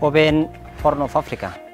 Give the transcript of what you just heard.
o ven Horn of Africa.